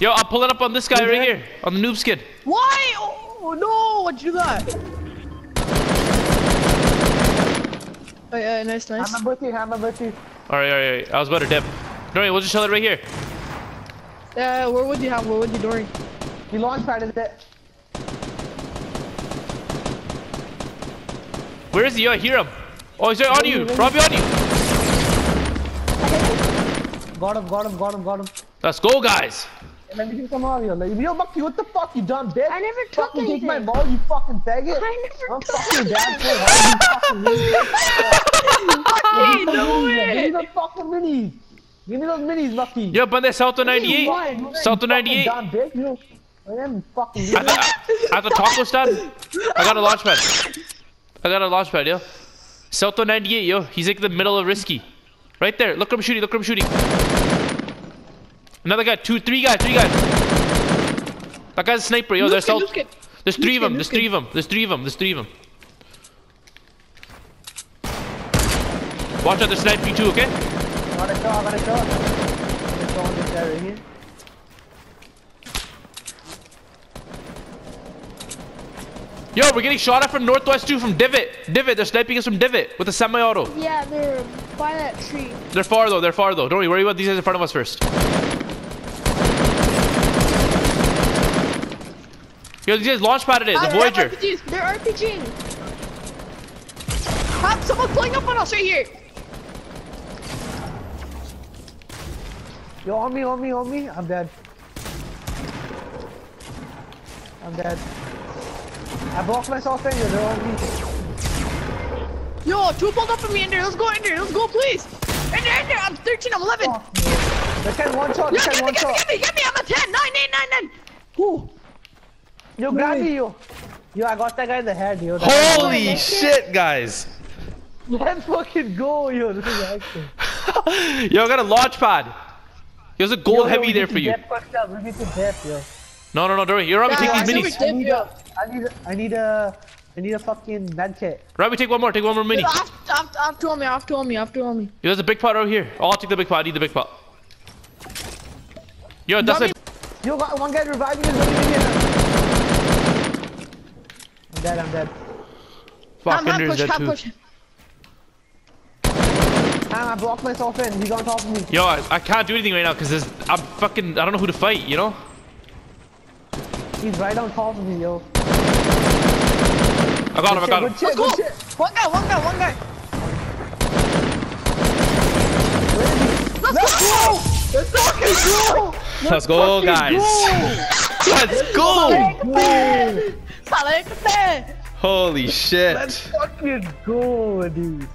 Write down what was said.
Yo, I'm pulling up on this guy right here. On the noob skin. Why? Oh no! What'd you got? Oh yeah, nice, nice. I'm with you, I'm with you. Alright, alright, alright. I was about to dip. Don't we'll just chill it right here. Yeah, where would you have? Where would you, Dory? He launch padded it. Where is he? Yo, I hear him. Oh, he's right on you. Robbie on you. Got him, got him, got him, got him. Let's go, guys. Let me come out here. Like, yo, Bucky, what the fuck? You dumb bitch. I never took fucking take my ball, you fucking faggot. I never I'm took fucking down for hard, you fucking Hey, no Give me way! the fucking minis. Give me those minis, Bucky. Yo, but there's South to 98. Fine, South to you 98. Dumb bitch. You know, I am fucking. At the, at the taco stand. I got a launch pad. I got a launch pad, yo. South 98, yo. He's like in the middle of risky. Right there. Look at him shooting. Look at him shooting. Another guy. Two, three guys. Three guys. That guy's a sniper, yo. There's Look South. at- look at- There's three of them. There's three of them. There's three of them. There's three of them. Watch out, they're sniping you too, okay? I got a shot, I got a shot. I got a shot on this guy right here. Yo, we're getting shot at from northwest too, from Divot. Divot, they're sniping us from Divot with a semi-auto. Yeah, they're by that tree. They're far though, they're far though. Don't worry, worry about these guys in front of us first. Yo, these guys launch padded it, the Ah, Voyager. RPGs. They're RPGing. Ah, someone's pulling up on us right here. Yo, on me, on me, on me. I'm dead. I'm dead. I blocked myself in here, they're on me. Yo, two pulled up on me in there. Let's go in there. Let's go, please. In there, in there. I'm 13. I'm 11. Fuck me. They can one shot, they Yeah, can get me, one get me, shot. get me, get me. I'm a 10. 9, 8, 9, 9. Yo, grab me, yo. Yo, I got that guy in the head, yo. That Holy shit, guys. Let's fucking go, yo. This is action. Yo, I got a launch pad. There's a gold Yo, yo, heavy we there for you. Dip, fucked up. We need to dip, yo. No, no, no, don't worry. You're Robbie, Yeah, take these see minis. what I need, a, I need, a, I need a, I need a fucking med kit. Robbie, take one more, take one more mini. I have, I have, I have two on me. I have two on me. I have two on me. Yo, there's a big pot over here. Oh, I'll take the big pot. I need the big pot. Yo, that's Dummy. a... Yo, got one guy reviving us. Let me get him. I'm dead, I'm dead. Fuck, Ham, ham Ender's push, dead ham too. push. Damn, ah, I blocked myself in. He's on top of me. Yo, I, I can't do anything right now because I'm fucking... I don't know who to fight, you know? He's right on top of me, yo. I got him, I got him. Shit, Let's go. One guy, one guy, one guy. Let's go! Let's fucking go! Let's go, guys. Let's go! Go! Sale, Holy shit. Let's fucking go, dude.